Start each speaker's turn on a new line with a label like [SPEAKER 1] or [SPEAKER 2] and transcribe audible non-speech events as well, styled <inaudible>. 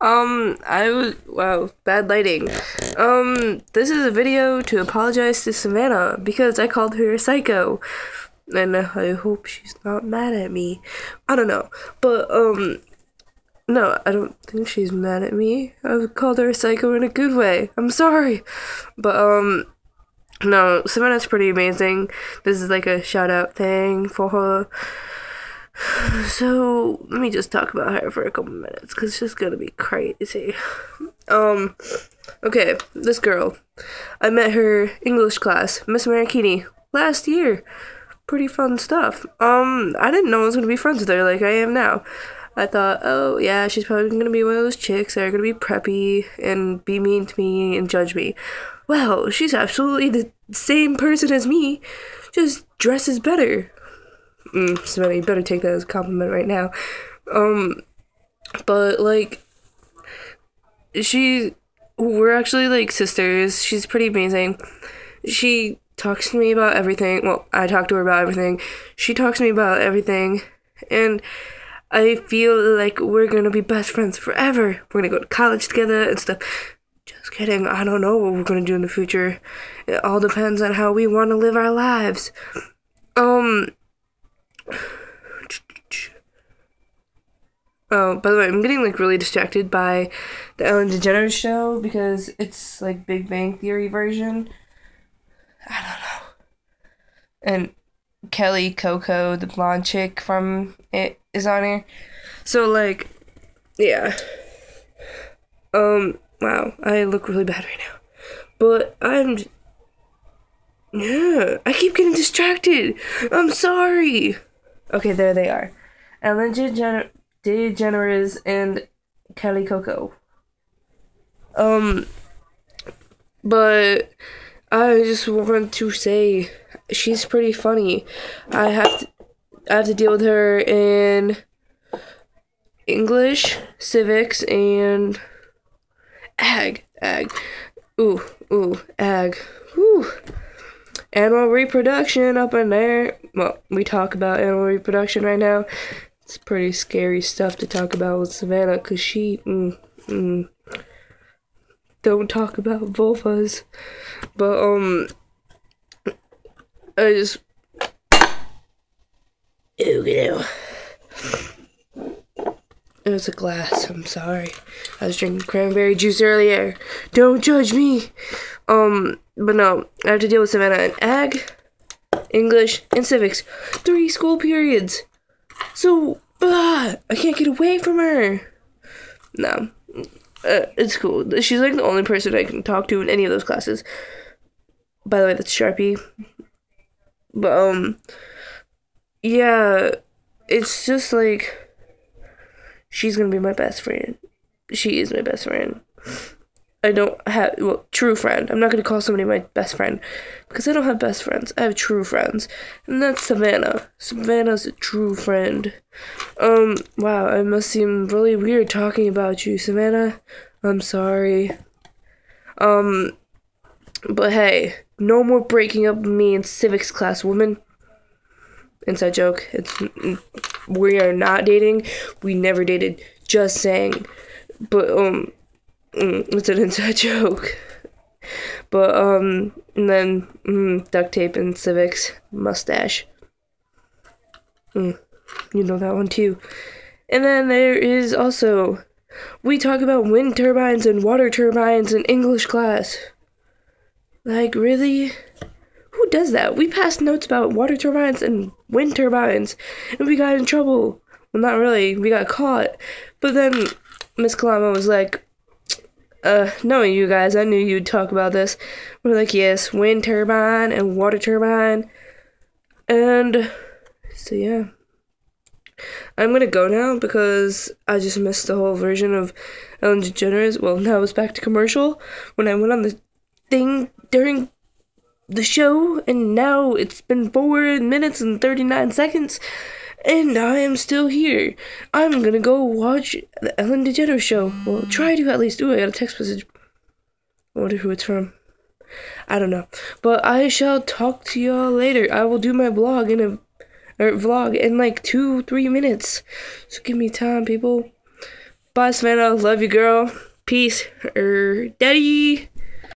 [SPEAKER 1] Um, I was wow, bad lighting. Um, this is a video to apologize to Savannah because I called her a psycho, and I hope she's not mad at me. I don't know, but um, no, I don't think she's mad at me. I called her a psycho in a good way. I'm sorry, but um, no, Savannah's pretty amazing. This is like a shout out thing for her. So let me just talk about her for a couple minutes because she's gonna be crazy. Um, okay, this girl, I met her English class, Miss Marachini, last year. Pretty fun stuff. Um, I didn't know I was gonna be friends with her like I am now. I thought, oh yeah, she's probably gonna be one of those chicks that are gonna be preppy and be mean to me and judge me. Well, she's absolutely the same person as me, just dresses better. Mm, you better take that as a compliment right now. Um, but like, she, we're actually like sisters. She's pretty amazing. She talks to me about everything. Well, I talk to her about everything. She talks to me about everything, and I feel like we're gonna be best friends forever. We're gonna go to college together and stuff. Just kidding. I don't know what we're gonna do in the future. It all depends on how we want to live our lives. Um, Oh, by the way, I'm getting like really distracted by the Ellen DeGeneres show because it's like Big Bang Theory version. I don't know. And Kaley Cuoco, the blonde chick from it, is on here. So like, yeah. Um. Wow, I look really bad right now, but I'm. Yeah, I keep getting distracted. I'm sorry. Okay, there they are. Ellen DeGener- DeGeneres and Kaley Cuoco. Um, but I just want to say she's pretty funny. I have to, I have to deal with her in English, civics, and ag. Ag. Ooh, ooh, ag. ooh. animal reproduction up in there. Well, we talk about animal reproduction right now. It's pretty scary stuff to talk about with Savannah because she mm, mm, don't talk about vulvas. But, um, I just. Ew, ew. It was a glass. I'm sorry. I was drinking cranberry juice earlier. Don't judge me. Um, but no, I have to deal with Savannah and Ag, English, and Civics. Three school periods. So, I can't get away from her. No. Uh, it's cool. She's like the only person I can talk to in any of those classes. By the way, that's Sharpie. But, um, yeah, it's just like, she's gonna be my best friend. She is my best friend. I don't have well true friend. I'm not gonna call somebody my best friend because I don't have best friends. I have true friends, and that's Savannah. Savannah's a true friend. Um, wow, I must seem really weird talking about you, Savannah. I'm sorry. Um, but hey, no more breaking up me in civics class, woman. Inside joke. It's we are not dating. We never dated. Just saying. But um Mm, it's an inside <laughs> joke. But, um, and then mm, duct tape and civics, mustache. Mm, you know that one too. And then there is also, we talk about wind turbines and water turbines in English class. Like, really? Who does that? We passed notes about water turbines and wind turbines, and we got in trouble. Well, not really. We got caught. But then Miss Kalama was like, uh, knowing you guys, I knew you'd talk about this. We're like, yes, wind turbine and water turbine. And so, yeah. I'm gonna go now because I just missed the whole version of Ellen DeGeneres. Well, now it's back to commercial when I went on the thing during the show, and now it's been four minutes and 39 seconds. And I am still here. I'm gonna go watch the Ellen DeGeneres show. Well, try to at least. Ooh, I got a text message. I wonder who it's from. I don't know. But I shall talk to y'all later. I will do my vlog in a or vlog in like two, three minutes. So give me time, people. Bye, Savannah. Love you, girl. Peace. Er, daddy.